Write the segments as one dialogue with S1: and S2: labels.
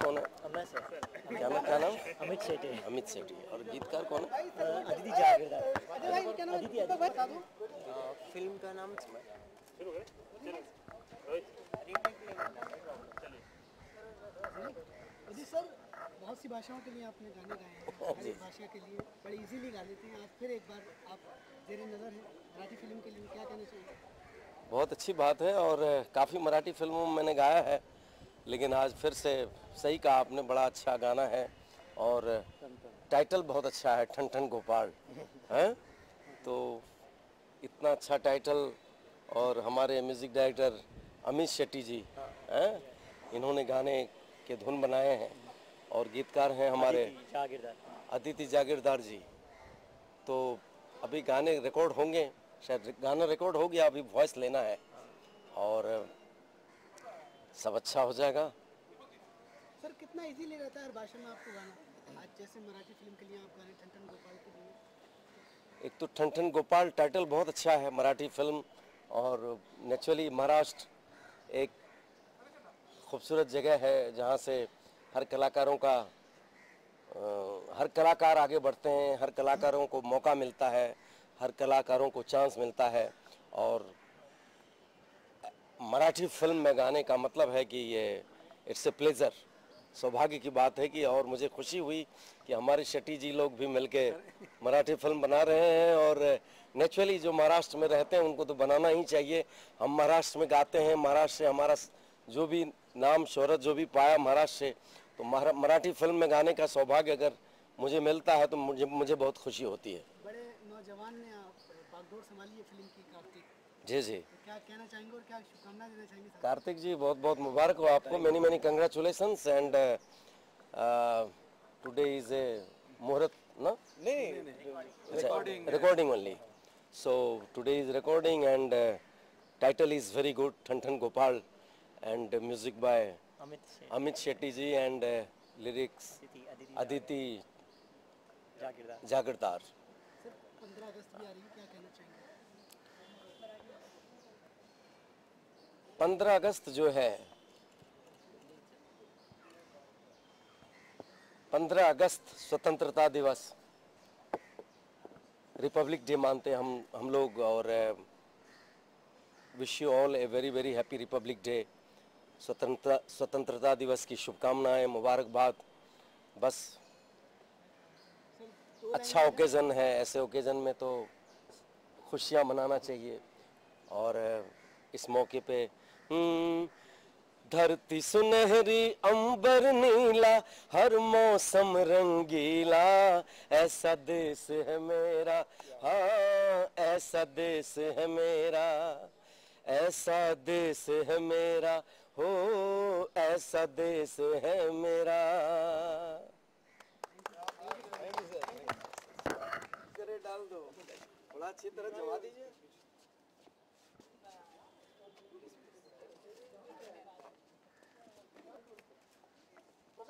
S1: कौन है
S2: मैं सर
S1: क्या नाम? क्या नाम
S2: अमित शेट्टी
S1: अमित सेठी। और गीतकार कौन है?
S2: अदिति जागीरदार अदिति अदिति।
S1: फ़िल्म का नाम
S3: जी सर बहुत सी भाषाओं के लिए आपने गाने गाए हैं। भाषा के लिए बड़ी इजीली गा लेते हैं आज फिर एक बार आप जेरे नज़र हैं मराठी फ़िल्म के लिए। क्या कहना चाहिए
S1: बहुत अच्छी बात है और काफ़ी मराठी फ़िल्मों में मैंने गाया है। लेकिन आज फिर से सही कहा आपने बड़ा अच्छा गाना है और टाइटल बहुत अच्छा है ठन ठन गोपाल हैं? तो इतना अच्छा टाइटल और हमारे म्यूज़िक डायरेक्टर अमित शेट्टी जी हैं? इन्होंने गाने के धुन बनाए हैं और गीतकार हैं हमारे
S2: जागीरदार।
S1: अदिति जागीरदार जी। तो अभी गाने रिकॉर्ड होंगे शायद गाना रिकॉर्ड हो गया अभी वॉइस लेना है और सब अच्छा हो जाएगा।
S3: सर कितना इजीली रहता है हर भाषा में आपको गाना? आज जैसे मराठी फ़िल्म के लिए आप गाने ठन ठन गोपाल के लिए।
S1: एक तो ठन ठन गोपाल टाइटल बहुत अच्छा है मराठी फ़िल्म और नेचुरली महाराष्ट्र एक खूबसूरत जगह है जहाँ से हर कलाकारों का हर कलाकार आगे बढ़ते हैं हर कलाकारों को मौका मिलता है हर कलाकारों को चांस मिलता है और मराठी फ़िल्म में गाने का मतलब है कि ये इट्स ए प्लेजर सौभाग्य की बात है कि और मुझे खुशी हुई कि हमारे शेट्टी जी लोग भी मिलके मराठी फ़िल्म बना रहे हैं और नेचुरली जो महाराष्ट्र में रहते हैं, उनको तो बनाना ही चाहिए। हम महाराष्ट्र में गाते हैं, महाराष्ट्र से हमारा जो भी नाम, शोहरत जो भी पाया महाराष्ट्र से तो मराठी फ़िल्म में गाने का सौभाग्य अगर मुझे मिलता है तो मुझे मुझे बहुत खुशी होती है।
S3: बड़े नौजवान ने आप
S1: जी जी। कार्तिक जी बहुत बहुत मुबारक हो आपको। Many many congratulation and today is a muhurat ना? Recording only so today is recording and title is very good Than Than Gopal and music by
S2: Amit Shetty
S1: ji and lyrics
S2: Aditi Jagirdar
S3: पंद्रह अगस्त
S1: जो है, पंद्रह अगस्त स्वतंत्रता दिवस Republic day मानते हम हम लोग और wish you all a very very happy republic day स्वतंत्रता स्वतंत्रता दिवस की शुभकामनाएँ, मुबारकबाद। बस अच्छा ओकेज़न है, ऐसे ओकेज़न में तो खुशियाँ मनाना चाहिए। और इस मौके पे धरती सुनहरी, अंबर नीला, हर मौसम रंगीला। ऐसा देश है मेरा हाँ ऐसा देश है मेरा, ऐसा देश है मेरा, हो, ऐसा देश है मेरा। डाल दो, थोड़ा अच्छी तरह जमा दीजिए।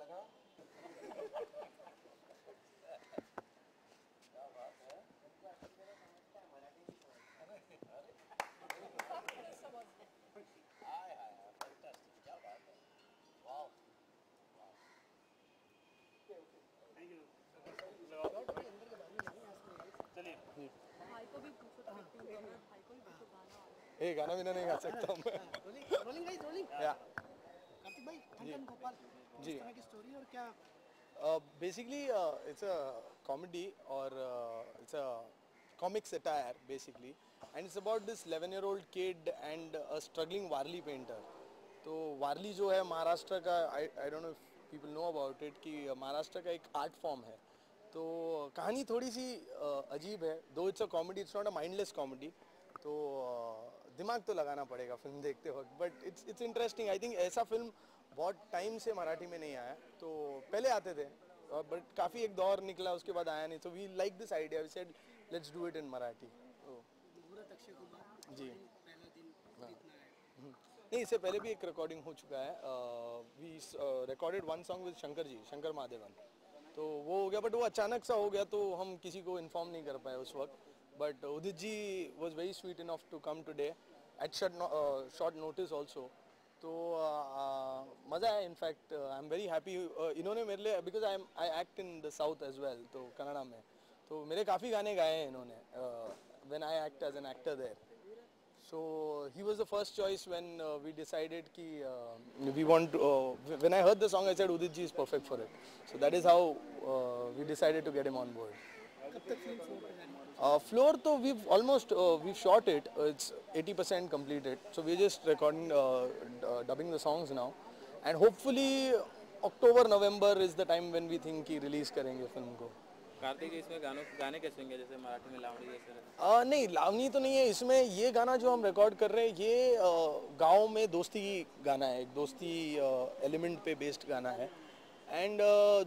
S1: लगाओ क्या बात है हाय हाय हाँ। फैंटास्टिक क्या बात है। वाओ थैंक यू चलिए भाई को भी पूछो तो भाई को भी पूछो गाना
S4: ए गाना बिना नहीं गा सकता हूँ मैं। हाँ, हाँ।
S3: Rolling rolling guys rolling.
S4: Yeah.
S3: Kartik भाई कंचन गोपाल
S4: जी।
S3: तरह की स्टोरी और क्या?
S4: बेसिकली इट्स अ कॉमेडी और it's a comic satire basically. And it's about this 11 year old kid and a struggling warli painter. तो वारली जो है महाराष्ट्र का I don't know people know about it कि महाराष्ट्र का एक आर्ट फॉर्म है. तो कहानी थोड़ी सी अजीब है. Though it's a comedy it's not a mindless comedy तो दिमाग तो लगाना पड़ेगा फ़िल्म देखते वक्त but it's it's interesting I think ऐसा फ़िल्म बहुत टाइम से मराठी में नहीं आया तो पहले आते थे बट काफ़ी एक दौर निकला, उसके बाद आया नहीं तो we like this idea we said let's do it in Marathi. जी। नहीं, इससे पहले भी एक रिकॉर्डिंग हो चुका है we recorded one song with Shankar ji Shankar Mahadevan तो वो हो गया बट वो अचानक सा हो गया तो हम किसी को इन्फॉर्म नहीं कर पाए उस वक्त. But Udit ji was very sweet enough to come today at short short notice also तो uh, मज़ा है in fact I am very happy इन्होंने मेरे लिए because I am I act in the south as well तो कन्नड़ा में तो मेरे काफ़ी गाने गाए हैं इन्होंने when I act as an actor there So he was the first choice when uh, we decided ki uh, we want. To, uh, when I heard the song, I said Udit ji is perfect for it. So that is how uh, we decided
S3: floor
S4: uh, तो we almost we shot it it's 80 percent completed so we just recording dubbing the songs now and hopefully October November is the time when we think की release करेंगे film को.
S5: गाने
S4: uh, नहीं लावनी तो नहीं है। इसमें ये गाना जो हम रिकॉर्ड कर रहे हैं ये uh, गाँव में दोस्ती गाना है। एक दोस्ती एलिमेंट पे बेस्ड गाना है। एंड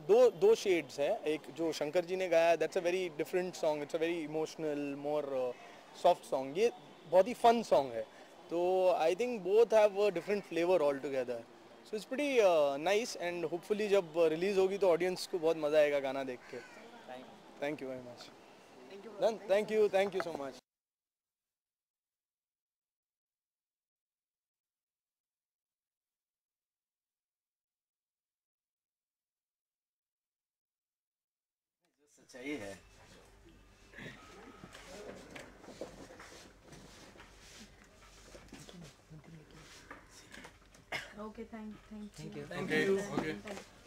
S4: दो दो शेड्स है. एक जो शंकर जी ने गाया that's a very different song it's a very emotional more soft song ये बहुत ही फन सॉन्ग है. तो I think both have different flavour all together so it's pretty nice and hopefully जब रिलीज़ होगी तो ऑडियंस को बहुत मज़ा आएगा गाना देख के. Thank you very much thank you thank you so so
S1: सच्चाई है
S6: Okay, thank, thank thank you.
S4: Okay. Okay.
S6: Thank you.